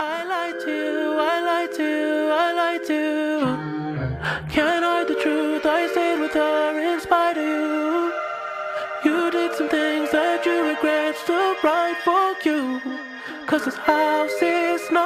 I lied to I lied to I lied to. Can't hide the truth, I stayed with her in spite of you. You did some things that you regret, still right for you. Cause this house is not.